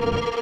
you.